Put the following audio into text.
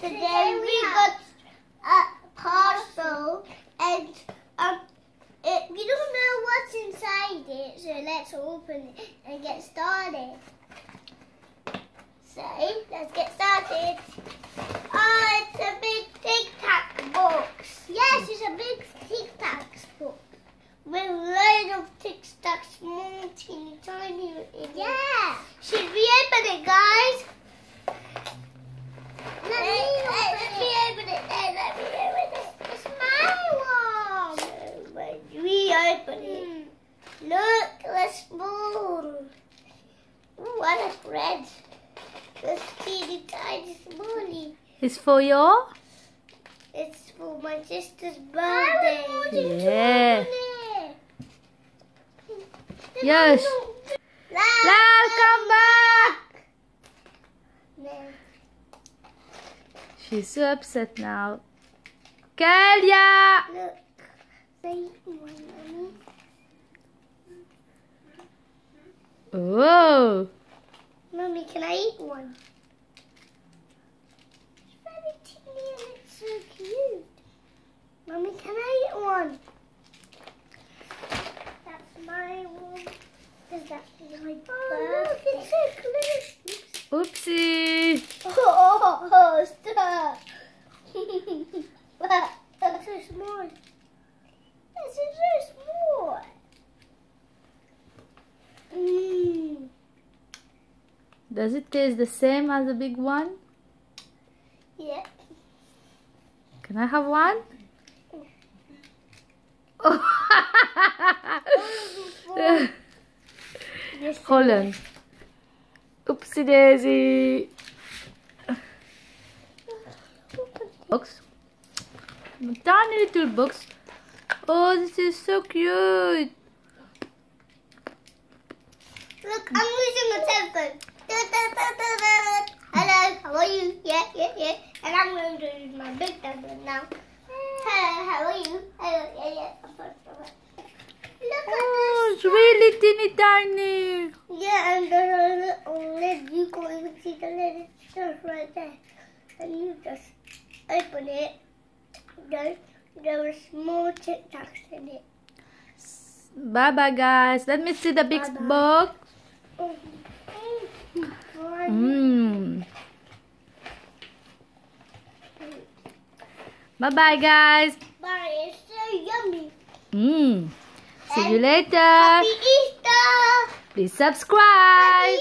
Today we got a parcel and um it, we don't know what's inside it, so let's open it and get started. So let's get started. Oh, it's a big Tic Tac box. Yes, it's a big Tic Tac box with loads of Tic Tac, small, teeny, tiny. In yeah. Should we open it, guys? Let me, let, let me open it. Let, let me open it. It's my one. When we open it, look, let's small. Ooh, what a red. This teeny tiny smally. It's for your? It's for my sister's birthday. Yeah. Yes. Lal, come back. No. She's so upset now. Kalia! Look. Say one, Mommy. Oh. Mommy, can I eat one? It's very teeny and it's so cute. Mommy, can I eat one? That's my one. Because that's my oh, look, it's so close. Oopsie. Oh, oh stop. Uh, that's so small. This is so small. Mmm. Does it taste the same as the big one? Yeah. Can I have one? Yes, Hold on. Oopsie daisy. Box. Tiny little box. Oh, this is so cute. Look, I'm using a telephone. Hello, how are you? Yeah, yeah, yeah. And I'm going to use my big telephone now. Hello, how are you? Hello, yeah, yeah. Look Oh, it's really teeny tiny. Yeah, and there's a little lid. You can't even see the lid. It's just right there. And you just open it. There, there are small Tic Tacs in it. Bye bye, guys. Let me see the big Bye-bye. box. Oh, Mm. Mmm. Bye bye, guys. Bye, it's so yummy. Mmm. See you later. Happy Easter! Please subscribe.